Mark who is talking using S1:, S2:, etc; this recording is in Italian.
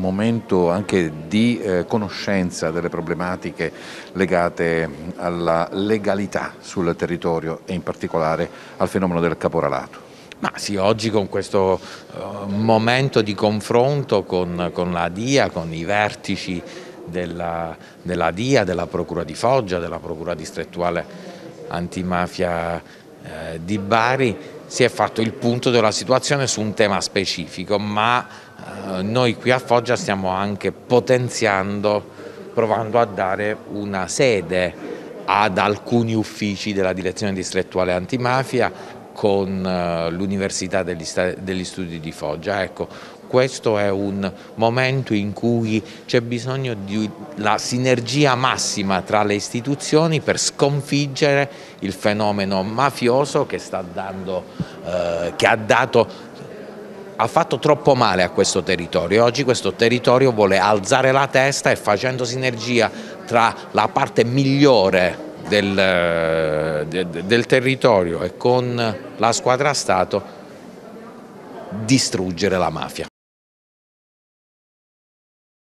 S1: momento anche di eh, conoscenza delle problematiche legate alla legalità sul territorio e in particolare al fenomeno del caporalato.
S2: Ma sì, oggi con questo uh, momento di confronto con, con, la DIA, con i vertici della, della, DIA, della Procura di Foggia, della Procura distrettuale antimafia eh, di Bari, si è fatto il punto della situazione su un tema specifico, ma eh, noi qui a Foggia stiamo anche potenziando, provando a dare una sede ad alcuni uffici della direzione distrettuale antimafia con eh, l'Università degli, Studi di Foggia. Ecco, questo è un momento in cui c'è bisogno di la sinergia massima tra le istituzioni per sconfiggere il fenomeno mafioso che, dando, eh, che ha dato ha fatto troppo male a questo territorio. Oggi questo territorio vuole alzare la testa e facendo sinergia tra la parte migliore del, del, del territorio e con la squadra Stato distruggere la mafia.